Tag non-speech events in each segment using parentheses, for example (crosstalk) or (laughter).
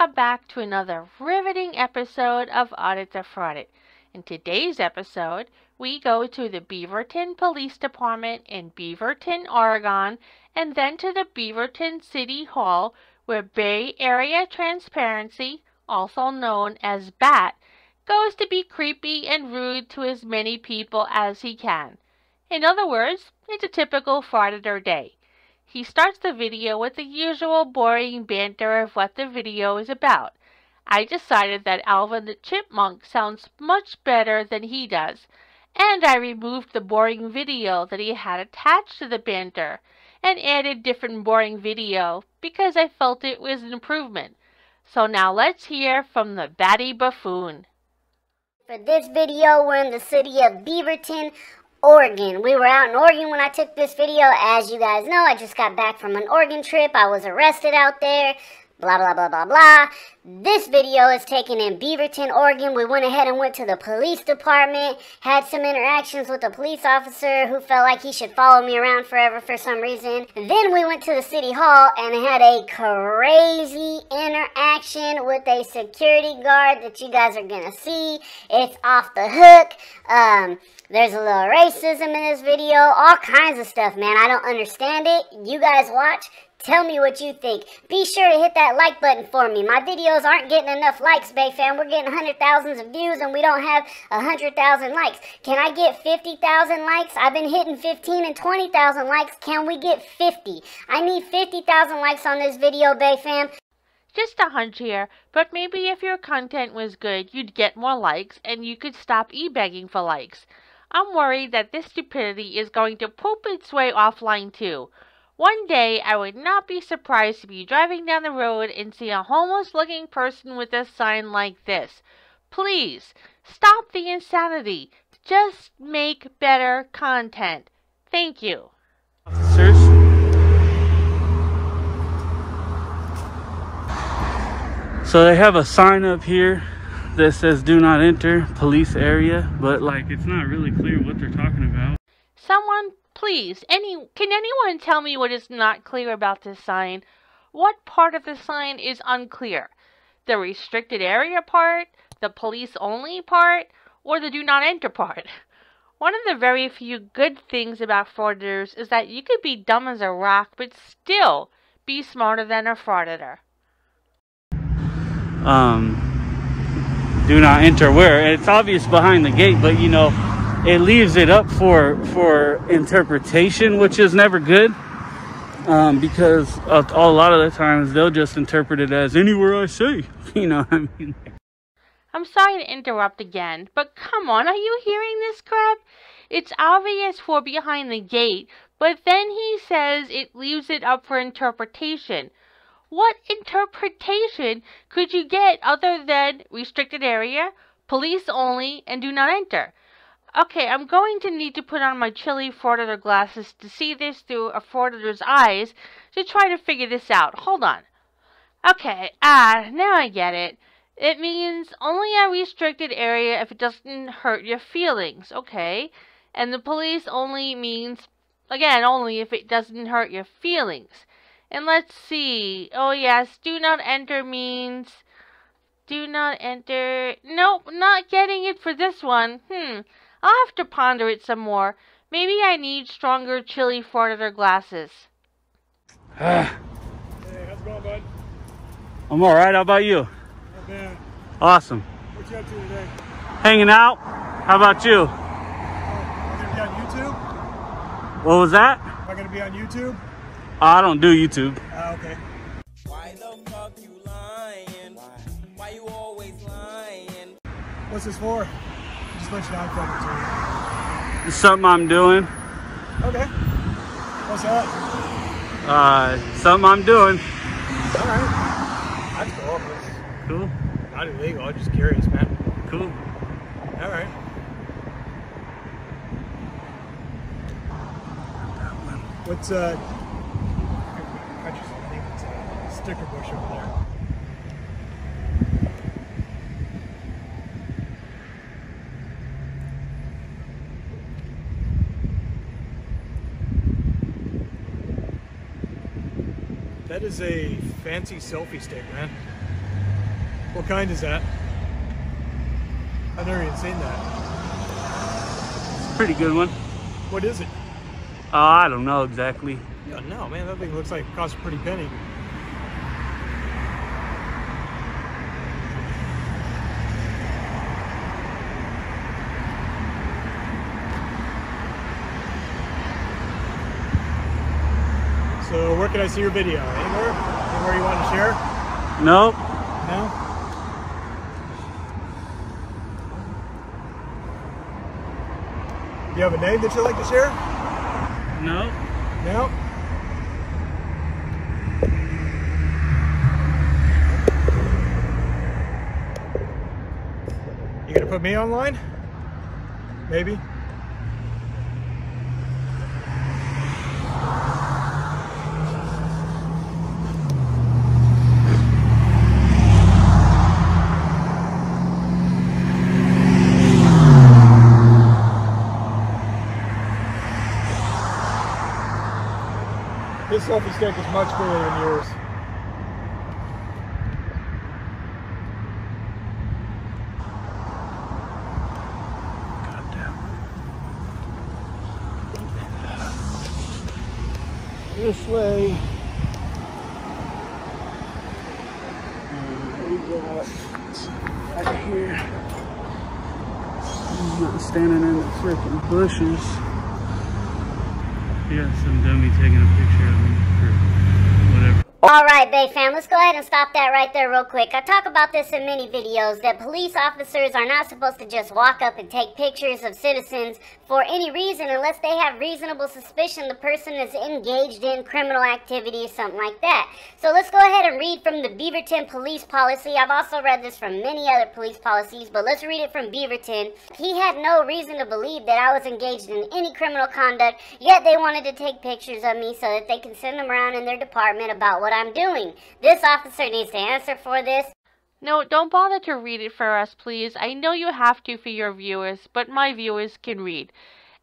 welcome back to another riveting episode of Audit the Fraudit. In today's episode, we go to the Beaverton Police Department in Beaverton, Oregon, and then to the Beaverton City Hall, where Bay Area Transparency, also known as BAT, goes to be creepy and rude to as many people as he can. In other words, it's a typical Frauditor day. He starts the video with the usual boring banter of what the video is about. I decided that Alvin the Chipmunk sounds much better than he does, and I removed the boring video that he had attached to the banter and added different boring video because I felt it was an improvement. So now let's hear from the Batty Buffoon. For this video, we're in the city of Beaverton, Oregon. We were out in Oregon when I took this video. As you guys know, I just got back from an Oregon trip. I was arrested out there. Blah, blah, blah, blah, blah. This video is taken in Beaverton, Oregon. We went ahead and went to the police department, had some interactions with a police officer who felt like he should follow me around forever for some reason. Then we went to the city hall and had a crazy interaction with a security guard that you guys are gonna see. It's off the hook. Um, there's a little racism in this video, all kinds of stuff, man. I don't understand it. You guys watch. Tell me what you think. Be sure to hit that like button for me. My videos aren't getting enough likes, Bay fam. We're getting hundred thousands of views and we don't have a hundred thousand likes. Can I get fifty thousand likes? I've been hitting fifteen and twenty thousand likes. Can we get fifty? I need fifty thousand likes on this video, Bay fam. Just a hunch here, but maybe if your content was good, you'd get more likes and you could stop e-begging for likes. I'm worried that this stupidity is going to poop its way offline too. One day, I would not be surprised to be driving down the road and see a homeless looking person with a sign like this. Please, stop the insanity. Just make better content. Thank you. Officers. So they have a sign up here that says do not enter police area, but like it's not really clear what they're talking about. Someone Please, any can anyone tell me what is not clear about this sign? What part of the sign is unclear? The restricted area part, the police only part, or the do not enter part? (laughs) One of the very few good things about frauditors is that you could be dumb as a rock, but still be smarter than a frauditor. Um, do not enter where? It's obvious behind the gate, but you know, it leaves it up for for interpretation, which is never good. Um, because a, a lot of the times they'll just interpret it as anywhere I say. (laughs) You know I mean? I'm sorry to interrupt again, but come on, are you hearing this crap? It's obvious for behind the gate, but then he says it leaves it up for interpretation. What interpretation could you get other than restricted area, police only, and do not enter? Okay, I'm going to need to put on my chilly frauditor glasses to see this through a frauditor's eyes to try to figure this out. Hold on. Okay, ah, now I get it. It means only a restricted area if it doesn't hurt your feelings, okay? And the police only means, again, only if it doesn't hurt your feelings. And let's see. Oh, yes, do not enter means... Do not enter... Nope, not getting it for this one. Hmm. I'll have to ponder it some more. Maybe I need stronger chili frauditor glasses. (sighs) hey, how's it going, bud? I'm alright, how about you? Not bad. Awesome. What you up to today? Hanging out. How about you? Oh, am I gonna be on YouTube? What was that? Am I gonna be on YouTube? I don't do YouTube. Ah, okay. Why the fuck you lying? Why you always lying? What's this for? Just let you know I'm It's something I'm doing. Okay. What's that? Uh, something I'm doing. Alright. That's cool. It's Cool. not illegal. I'm just curious, man. Cool. Alright. What's uh I just think it's a sticker bush over there. That is a fancy selfie stick, man. What kind is that? I've never even seen that. It's a pretty good one. What is it? Uh, I don't know exactly. Yeah, no, man, that thing looks like it costs a pretty penny. So where can I see your video? Anywhere? Anywhere you want to share? Nope. No? Do you have a name that you'd like to share? Nope. No? You gonna put me online? Maybe? This selfie stick is much cooler than yours. This way. Uh, we got right here. I'm not standing in the freaking bushes. Got some dummy taking a picture of me or whatever. All right, Bay fam, let's go ahead and stop that right there real quick. I talk about this in many videos that police officers are not supposed to just walk up and take pictures of citizens for any reason unless they have reasonable suspicion the person is engaged in criminal activity or something like that. So let's go ahead and read from the Beaverton police policy. I've also read this from many other police policies, but let's read it from Beaverton. He had no reason to believe that I was engaged in any criminal conduct, yet they wanted to take pictures of me so that they can send them around in their department about what I'm doing. This officer needs to answer for this. No, don't bother to read it for us, please. I know you have to for your viewers, but my viewers can read.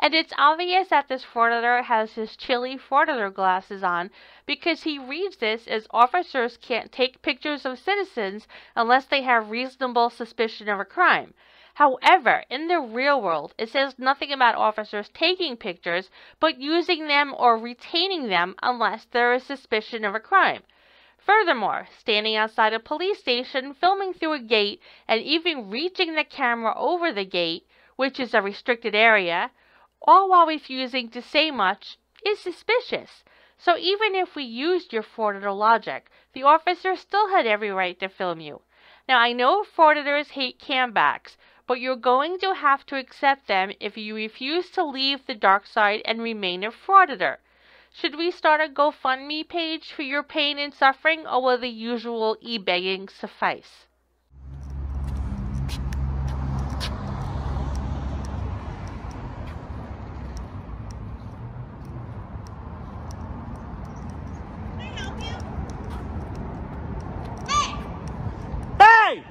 And it's obvious that this frauditor has his chilly frauditor glasses on because he reads this as officers can't take pictures of citizens unless they have reasonable suspicion of a crime. However, in the real world, it says nothing about officers taking pictures, but using them or retaining them unless there is suspicion of a crime. Furthermore, standing outside a police station, filming through a gate, and even reaching the camera over the gate, which is a restricted area, all while refusing to say much, is suspicious. So even if we used your frauditor logic, the officer still had every right to film you. Now I know frauditors hate cambacks, but you're going to have to accept them if you refuse to leave the dark side and remain a frauditor. Should we start a GoFundMe page for your pain and suffering, or will the usual e-begging suffice? Hey!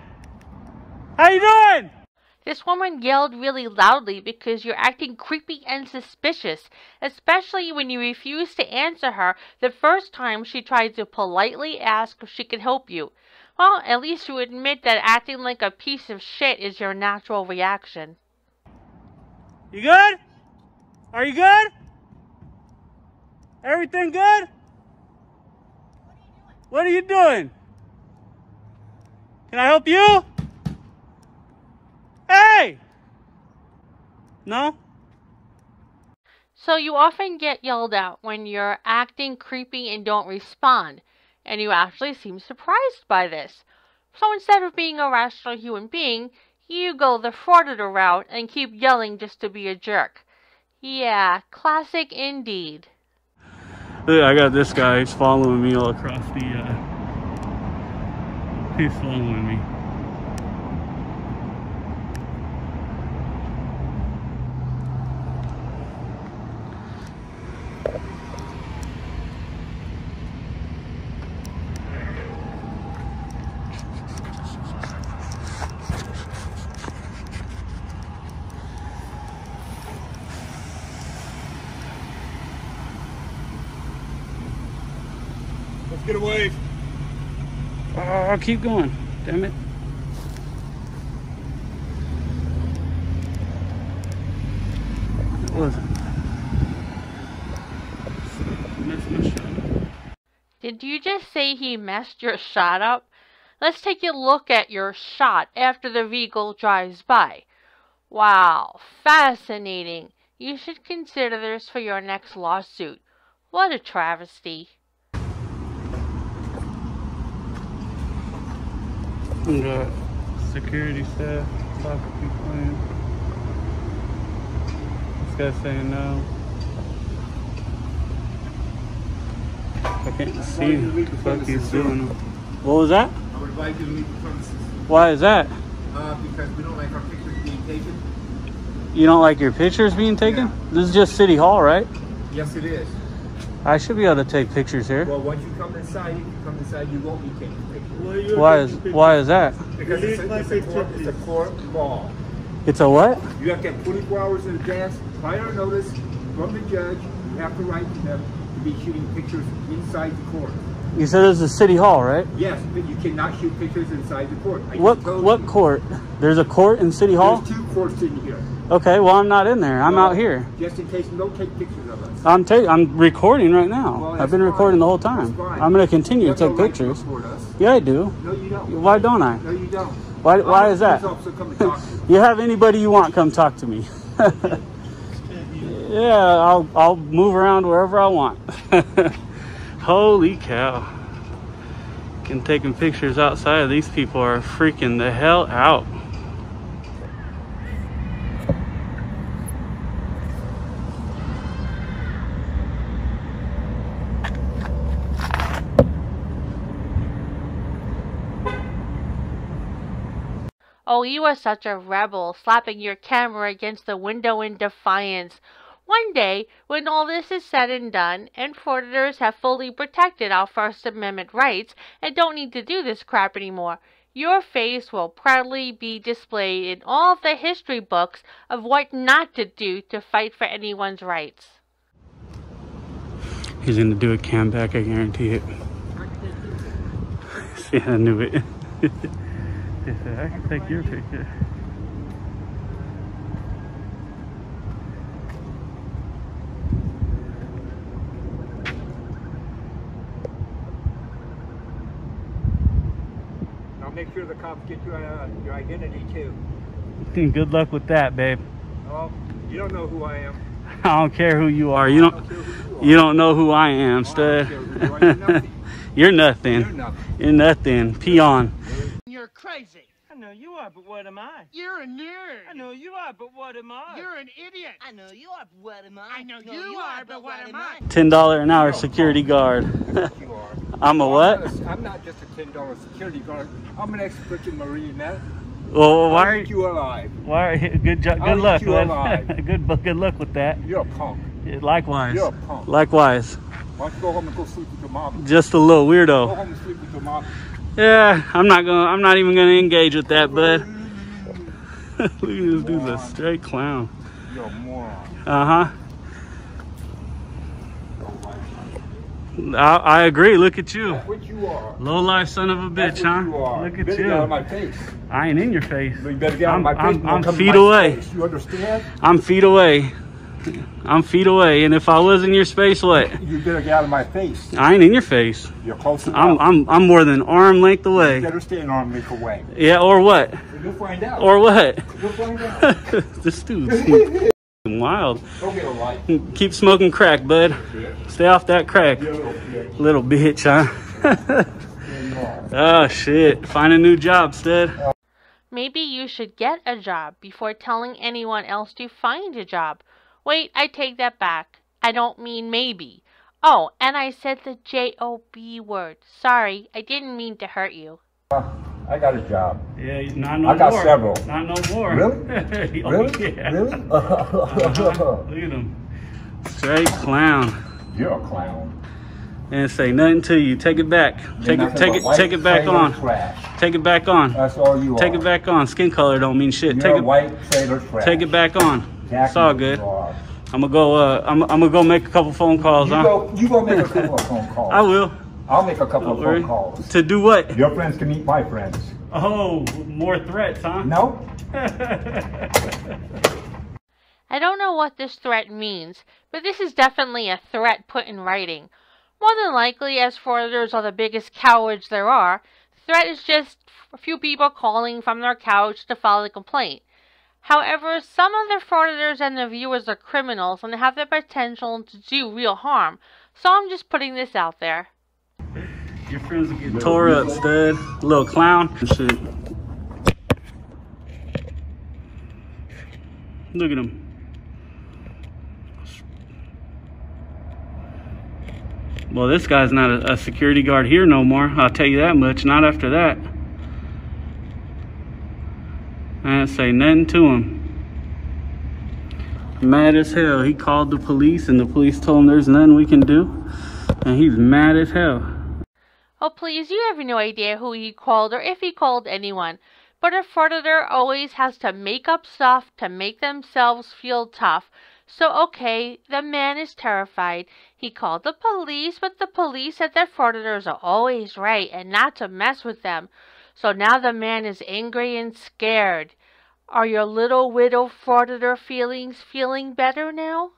How you doing? This woman yelled really loudly because you're acting creepy and suspicious, especially when you refused to answer her the first time she tried to politely ask if she could help you. Well, at least you admit that acting like a piece of shit is your natural reaction. You good? Are you good? Everything good? What are you doing? Can I help you? Hey! No? So you often get yelled at when you're acting creepy and don't respond, and you actually seem surprised by this. So instead of being a rational human being, you go the frauditor route and keep yelling just to be a jerk. Yeah, classic indeed. Look, I got this guy. He's following me all across the. Uh... He's following me. Get away. Oh, I'll keep going. Damn it. It wasn't. Did you just say he messed your shot up? Let's take a look at your shot after the vehicle drives by. Wow, fascinating. You should consider this for your next lawsuit. What a travesty. We got security staff talking people in. This guy saying no. I can't see what the fuck he's doing. What was that? I would like you to leave the premises, Why is that? uh, because we don't like our pictures being taken. You don't like your pictures being taken? Yeah. This is just City Hall, right? Yes, it is. I should be able to take pictures here. Well, once you come inside, if you come inside, you won't be taking pictures. Why is why is that? Because it's a, Release it's a court, picture, it's a court law. It's a what? You have to have 24 hours in advance, prior notice from the judge. You have the right to have to be shooting pictures inside the court. You said this a City Hall, right? Yes, but you cannot shoot pictures inside the court. I What what you. court? There's a court in City Hall? There's two courts in here. Okay, well I'm not in there. I'm Well, out here. Just in case, don't take pictures of us. I'm ta- I'm recording right now. Well, I've been fine. recording the whole time. I'm gonna continue You to take to pictures. us. Yeah, I do. No, you don't. Why don't I? No, you don't. Why why is that? Police officer come and talk to (laughs) you. You have anybody you want come talk to me. (laughs) yeah, I'll I'll move around wherever I want. (laughs) Holy cow. Can taking pictures outside. These people are freaking the hell out. Oh, you are such a rebel, slapping your camera against the window in defiance. One day, when all this is said and done, and frauditors have fully protected our First Amendment rights and don't need to do this crap anymore, your face will proudly be displayed in all the history books of what not to do to fight for anyone's rights. He's gonna do a cam back, I guarantee it. (laughs) See, I knew it. (laughs) said, I can take your picture. I'll make sure the cops get your, uh, your identity too. (laughs) Good luck with that, babe. Oh, you don't know who I am. (laughs) I don't care who you are. You don't don't you are. you don't know who I am, Oh, stud. (laughs) You're nothing. You're nothing. You're nothing. Peon. You're crazy. I know you are, but what am I? You're a nerd. I know you are, but what am I? You're an idiot. I know you are, but what am I? I know you are, but what am I? Ten dollar an hour security guard. (laughs) You are. (laughs) I'm a I'm what? not a- I'm not just a ten dollar security guard. I'm an expert in marine man. Well, why I'll are you? you alive. Why are you? Good job. I'll Good luck. you (laughs) alive. good. Good luck with that. You're a punk. Likewise. You're a punk. Likewise. Why don't you go home and go sleep with your mom? Just a little Go weirdo. home and sleep with your mom. Yeah, I'm not gonna. I'm not even gonna engage with that, bud. (laughs) Look at this dude's a straight clown. You're a moron. Uh huh. I, I agree. Look at you. Low life son of a bitch, huh? Look at you. out of my face. I ain't in your face. You better get out I'm, of my face. I'm, I'm feet away. You understand? I'm feet away. I'm feet away. And if I was in your space, what? You better get out of my face. I ain't in your face. You're close enough. I'm I'm I'm more than arm length You away. better stay an arm length away. Yeah, or what? You'll find out. Or what? You'll find (laughs) out. this dude's wild. Go get a light. Keep smoking crack, bud. Stay off that crack. You little bitch. Little bitch, huh? There you are. oh shit. Find a new job, stud. Maybe you should get a job before telling anyone else to find a job. Wait, I take that back. I don't mean maybe. Oh, and I said the J O B word. Sorry, I didn't mean to hurt you. I got a job. Yeah, not no more. I got more. several. Not no more. Really? (laughs) oh, Really? Yeah. Really? (laughs) Uh-huh. Look at him. Straight clown. You're a clown. And say nothing to you. Take it back. Take You're it take it take it back on. Trash. Take it back on. That's all you are. Take it back on. Skin color don't mean shit. You're Take a it white trailer trash. take it back on. Exactly It's all good. I'm gonna go uh I'm, I'm gonna go make a couple phone calls, You huh? go, you go make a couple of phone calls. (laughs) I will. I'll make a couple Don't of worry. phone calls. To do what? Your friends can meet my friends. Oh, more threats, huh? No? (laughs) I don't know what this threat means, but this is definitely a threat put in writing. More than likely, as frauditors are the biggest cowards there are, the threat is just a few people calling from their couch to file a complaint. However, some of the frauditors and the viewers are criminals and have the potential to do real harm, so I'm just putting this out there. Your friends will get tore up, stud. Little clown. Shit. Look at him. Well, this guy's not a, a security guard here no more. I'll tell you that much. Not after that. I didn't say nothing to him. Mad as hell. He called the police, and the police told him there's nothing we can do. And he's mad as hell. Oh, please, you have no idea who he called or if he called anyone. But a frauditor always has to make up stuff to make themselves feel tough. So, okay, the man is terrified. He called the police, but the police said that frauditors are always right and not to mess with them. So now the man is angry and scared. Are your little widow frauditor feelings feeling better now?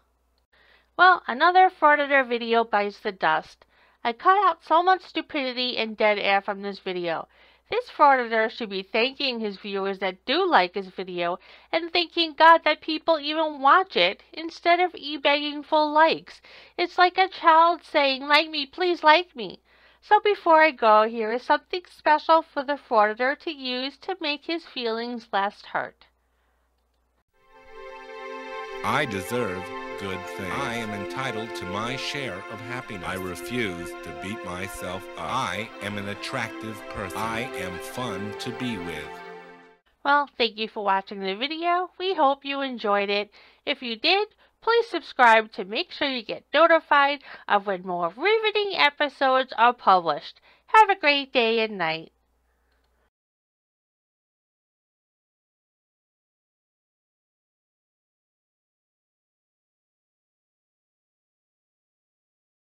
Well, another frauditor video bites the dust. I cut out so much stupidity and dead air from this video. This frauditor should be thanking his viewers that do like his video and thanking God that people even watch it instead of e-begging for likes. It's like a child saying, like me, please like me. So before I go, here is something special for the frauditor to use to make his feelings less hurt. I deserve good things. I am entitled to my share of happiness. I refuse to beat myself up. I am an attractive person. I am fun to be with. Well, thank you for watching the video. We hope you enjoyed it. If you did, please subscribe to make sure you get notified of when more riveting episodes are published. Have a great day and night.